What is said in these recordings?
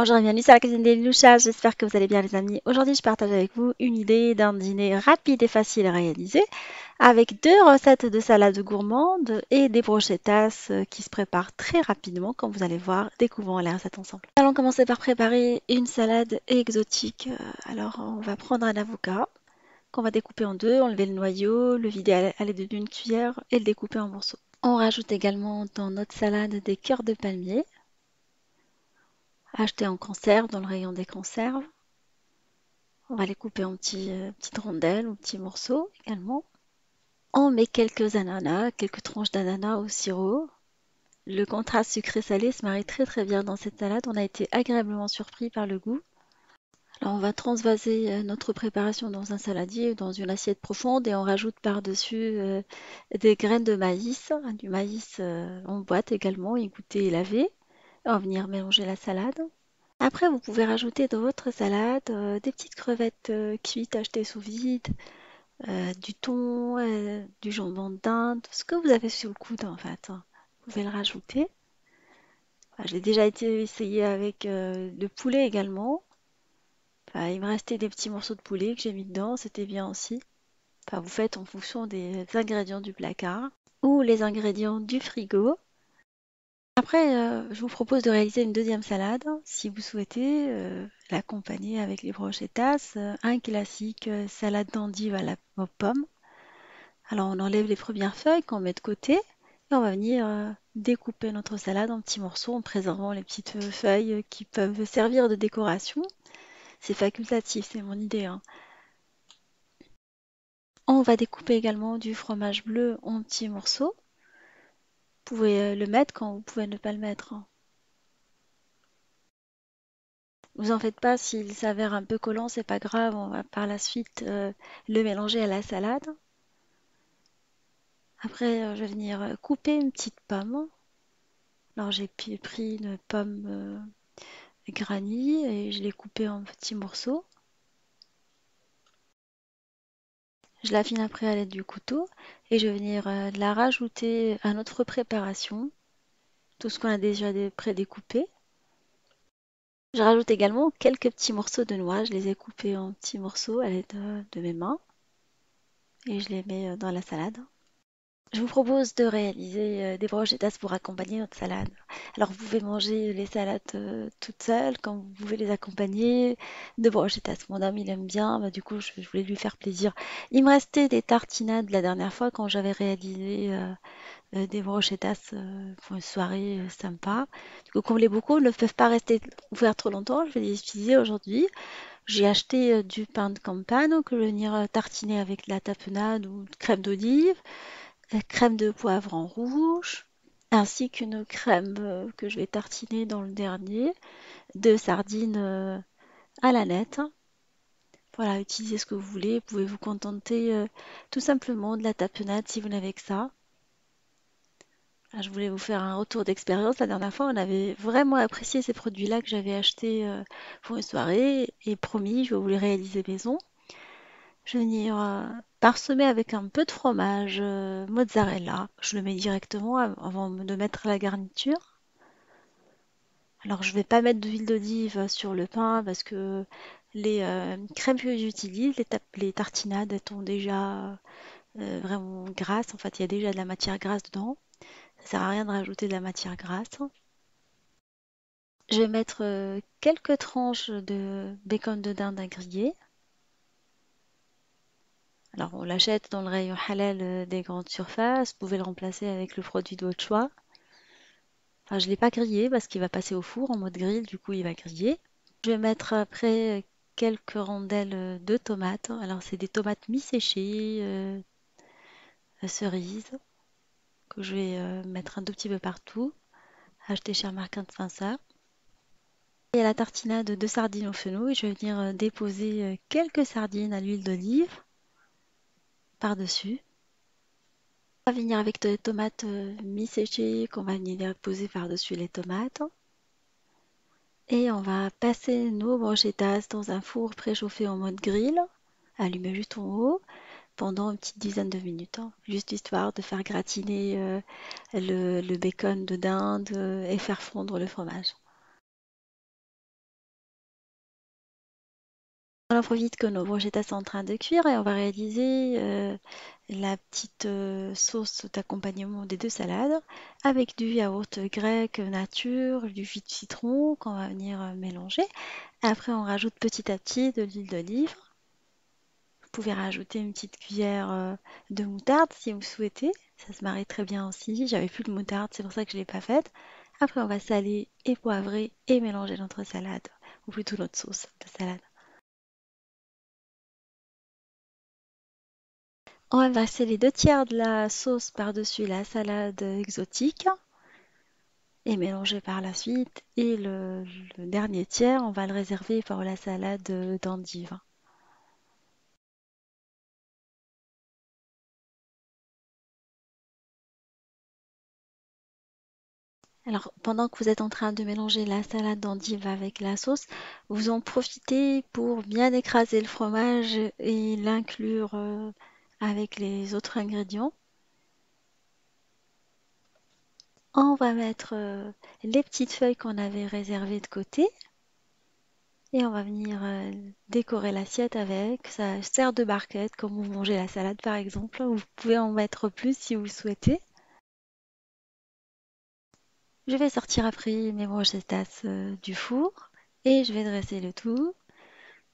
Bonjour et bienvenue sur la cuisine des Louchas, j'espère que vous allez bien les amis. Aujourd'hui je partage avec vous une idée d'un dîner rapide et facile à réaliser avec deux recettes de salade gourmande et des brochettas euh, qui se préparent très rapidement comme vous allez voir. Découvrons les recettes ensemble. Allons commencer par préparer une salade exotique. Euh, alors on va prendre un avocat qu'on va découper en deux, enlever le noyau, le vider à l'aide d'une cuillère et le découper en morceaux. On rajoute également dans notre salade des cœurs de palmier acheter en conserve dans le rayon des conserves. On va les couper en euh, petites rondelles ou petits morceaux également. On met quelques ananas, quelques tranches d'ananas au sirop. Le contraste sucré-salé se marie très très bien dans cette salade. On a été agréablement surpris par le goût. Alors on va transvaser euh, notre préparation dans un saladier ou dans une assiette profonde et on rajoute par-dessus euh, des graines de maïs, du maïs en boîte également, égoutté et lavé. On venir mélanger la salade. Après, vous pouvez rajouter dans votre salade euh, des petites crevettes euh, cuites achetées sous vide, euh, du thon, du jambon d'Inde, ce que vous avez sur le coude en fait. Hein. Vous pouvez le rajouter. J'ai déjà été essayé avec le poulet également. il me restait des petits morceaux de poulet que j'ai mis dedans, c'était bien aussi. vous faites en fonction des ingrédients du placard ou les ingrédients du frigo. Après, euh, je vous propose de réaliser une deuxième salade, si vous souhaitez euh, l'accompagner avec les brochettas. Euh, un classique, salade d'endive à la aux pommes. Alors on enlève les premières feuilles qu'on met de côté et on va venir découper notre salade en petits morceaux en préservant les petites feuilles qui peuvent servir de décoration. C'est facultatif, c'est mon idée. hein. On va découper également du fromage bleu en petits morceaux pouvez euh, le mettre quand vous pouvez ne pas le mettre. Hein. Vous en faites pas, s'il s'avère un peu collant, c'est pas grave, on va par la suite euh, le mélanger à la salade. Après, euh, je vais venir couper une petite pomme. Alors j'ai pris une pomme granny et je l'ai coupée en petits morceaux. Je l'affine après à l'aide du couteau et je vais venir euh, la rajouter à notre préparation, tout ce qu'on a déjà pré-découpé. Je rajoute également quelques petits morceaux de noix, je les ai coupés en petits morceaux à l'aide de mes mains et je les mets euh, dans la salade. Je vous propose de réaliser euh, des brochettas pour accompagner notre salade. Alors vous pouvez manger les salades euh, toutes seules, quand vous pouvez les accompagner de brochettas. Mon homme il aime bien, bah, du coup je, voulais lui faire plaisir. Il me restait des tartinades la dernière fois quand j'avais réalisé euh, des brochettas pour une soirée sympa. Du coup comme les beaucoup ne peuvent pas rester ouverts trop longtemps, je vais les utiliser aujourd'hui. J'ai acheté du pain de campagne que je vais venir tartiner avec la tapenade ou crème d'olive crème de poivre en rouge, ainsi qu'une crème euh, que je vais tartiner dans le dernier, de sardines euh, à la nette. Voilà, utilisez ce que vous voulez. Vous pouvez vous contenter euh, tout simplement de la tapenade si vous n'avez que ça. je voulais vous faire un retour d'expérience. La dernière fois, on avait vraiment apprécié ces produits-là que j'avais achetés pour une soirée et promis, je vais vous les réaliser maison. Je vais venir euh, parsemer avec un peu de fromage euh, mozzarella. Je le mets directement avant de mettre la garniture. Alors je vais pas mettre d'huile d'olive sur le pain parce que les euh, crèmes que j'utilise, les, tartinades, elles sont déjà vraiment grasses. En fait, il y a déjà de la matière grasse dedans. Ça sert à rien de rajouter de la matière grasse. Je vais mettre quelques tranches de bacon de dinde à griller. Alors on l'achète dans le rayon halal euh, des grandes surfaces. Vous pouvez le remplacer avec le produit de votre choix. Enfin, je ne l'ai pas grillé parce qu'il va passer au four en mode grill, du coup il va griller. Je vais mettre après quelques rondelles de tomates. Alors c'est des tomates mi-séchées, euh, cerises, que je vais euh, mettre un tout petit peu partout. Acheter chez Marquin de Finceur. Et à la tartinade de sardines au fenouil, je vais venir déposer quelques sardines à l'huile d'olive par-dessus. On va venir avec des tomates euh, mi-séchées qu'on va venir poser par-dessus les tomates. Et on va passer nos brochettas dans un four préchauffé en mode grill, allumé juste en haut, pendant une petite dizaine de minutes. Hein. juste histoire de faire gratiner euh, le, le, bacon de dinde euh, et faire fondre le fromage. On en profite que nos brochettes sont en train de cuire et on va réaliser euh, la petite euh, sauce d'accompagnement des deux salades avec du yaourt grec nature, du jus de citron qu'on va venir euh, mélanger. Après, on rajoute petit à petit de l'huile d'olive. Vous pouvez rajouter une petite cuillère de moutarde si vous souhaitez. Ça se marie très bien aussi. J'avais plus de moutarde, c'est pour ça que je ne l'ai pas faite. Après, on va saler et poivrer et mélanger notre salade, ou plutôt notre sauce de salade. On va verser les deux tiers de la sauce par-dessus la salade exotique et mélanger par la suite. Et le, le dernier tiers, on va le réserver pour la salade d'endive. Alors, pendant que vous êtes en train de mélanger la salade d'endive avec la sauce, vous en profitez pour bien écraser le fromage et l'inclure euh, avec les autres ingrédients. On va mettre euh, les petites feuilles qu'on avait réservées de côté. Et on va venir euh, décorer l'assiette avec. Ça sert de barquette, comme vous mangez la salade par exemple. Vous pouvez en mettre plus si vous le souhaitez. Je vais sortir après mes brochettes euh, du four et je vais dresser le tout.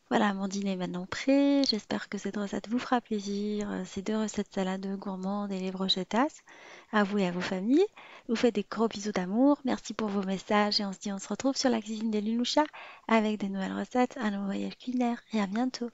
Voilà, mon dîner est maintenant prêt. J'espère que cette recette vous fera plaisir. Euh, ces deux recettes salades gourmandes et les brochettas à vous et à vos familles. Vous fais des gros bisous d'amour. Merci pour vos messages et on se dit on se retrouve sur la cuisine des Luloucha avec des nouvelles recettes, un nouveau voyage culinaire et à bientôt.